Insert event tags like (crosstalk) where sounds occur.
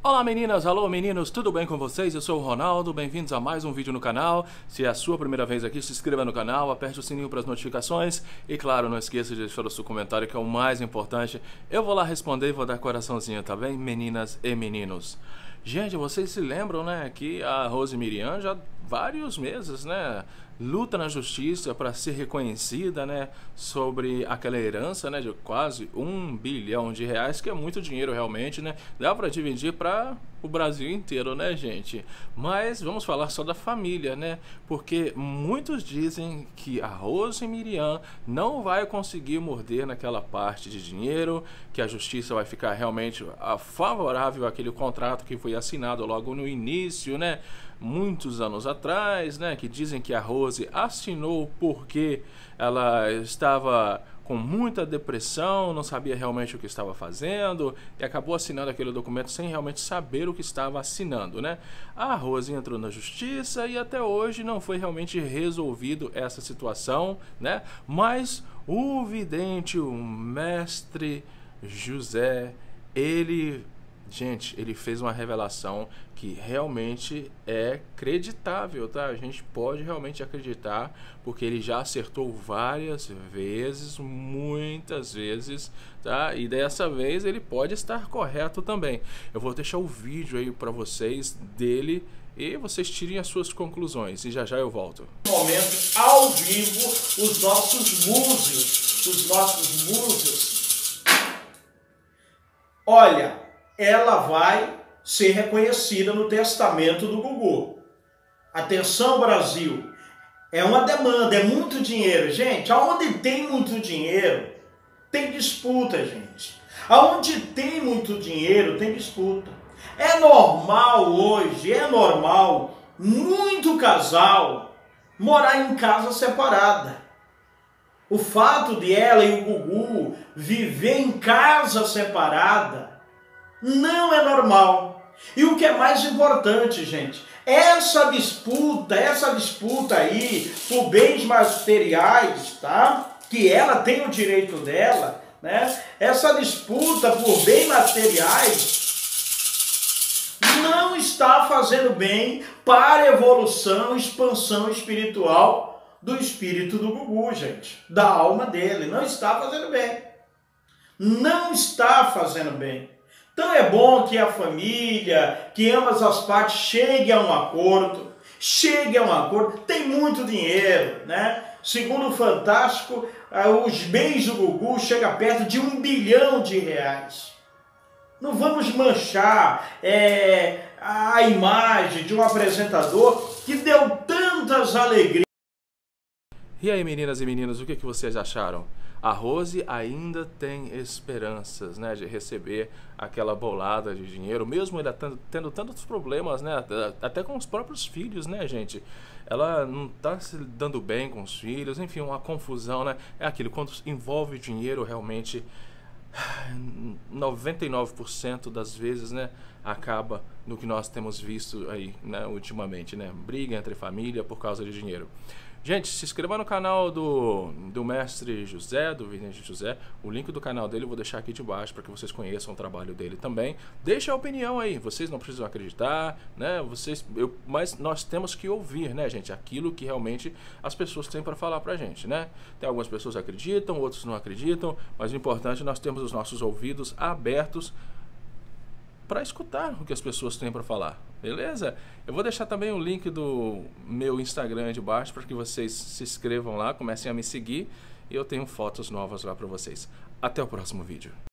Olá meninas, alô meninos, tudo bem com vocês? Eu sou o Ronaldo, bem-vindos a mais um vídeo no canal. Se é a sua primeira vez aqui, se inscreva no canal, aperte o sininho para as notificações e claro, não esqueça de deixar o seu comentário que é o mais importante. Eu vou lá responder e vou dar coraçãozinho, tá bem? Meninas e meninos. Gente, vocês se lembram, né, que a Rose Miriam já vários meses, né, luta na justiça para ser reconhecida, né, sobre aquela herança, né, de quase um bilhão de reais, que é muito dinheiro realmente, né, dá para dividir para o Brasil inteiro, né, gente? Mas vamos falar só da família, né, porque muitos dizem que a Rose Miriam não vai conseguir morder naquela parte de dinheiro, que a justiça vai ficar realmente favorável àquele contrato que foi assinado logo no início, né, muitos anos atrás, né, que dizem que a Rose assinou porque ela estava com muita depressão, não sabia realmente o que estava fazendo e acabou assinando aquele documento sem realmente saber o que estava assinando, né? A Rose entrou na justiça e até hoje não foi realmente resolvido essa situação, né? Mas o vidente, o mestre José, ele Gente, ele fez uma revelação que realmente é creditável, tá? A gente pode realmente acreditar, porque ele já acertou várias vezes, muitas vezes, tá? E dessa vez ele pode estar correto também. Eu vou deixar o vídeo aí para vocês dele e vocês tirem as suas conclusões. E já já eu volto. Momento ao vivo, os nossos músios, os nossos músios. Olha, ela vai ser reconhecida no testamento do Gugu. Atenção, Brasil! É uma demanda, é muito dinheiro. Gente, aonde tem muito dinheiro, tem disputa, gente. Aonde tem muito dinheiro, tem disputa. É normal hoje, é normal, muito casal morar em casa separada. O fato de ela e o Gugu viver em casa separada não é normal. E o que é mais importante, gente, essa disputa, essa disputa aí por bens materiais, tá? Que ela tem o direito dela, né? Essa disputa por bens materiais não está fazendo bem para a evolução, expansão espiritual do espírito do Gugu, gente, da alma dele. Não está fazendo bem. Não está fazendo bem. Então é bom que a família, que ambas as partes cheguem a um acordo, cheguem a um acordo. Tem muito dinheiro, né? Segundo o Fantástico, ah, os bens do Gugu chegam perto de um bilhão de reais. Não vamos manchar é, a imagem de um apresentador que deu tantas alegrias. E aí, meninas e meninos, o que, que vocês acharam? A Rose ainda tem esperanças, né, de receber aquela bolada de dinheiro, mesmo ela tendo, tantos problemas, né, até com os próprios filhos, né, gente. Ela não está se dando bem com os filhos, enfim, uma confusão, né? É aquilo, quando envolve dinheiro, realmente (sighs) 99% das vezes, né, acaba no que nós temos visto aí, né, ultimamente, né, briga entre família por causa de dinheiro. Gente, se inscreva no canal do, do mestre José, do Vidente José. O link do canal dele eu vou deixar aqui de baixo para que vocês conheçam o trabalho dele também. Deixa a opinião aí, vocês não precisam acreditar, né? Vocês, eu, mas nós temos que ouvir, né, gente? Aquilo que realmente as pessoas têm para falar pra gente, né? Tem algumas pessoas que acreditam, outros não acreditam, mas o importante é nós temos os nossos ouvidos abertos para escutar o que as pessoas têm para falar, beleza? Eu vou deixar também o link do meu Instagram de baixo para que vocês se inscrevam lá, comecem a me seguir e eu tenho fotos novas lá para vocês. Até o próximo vídeo.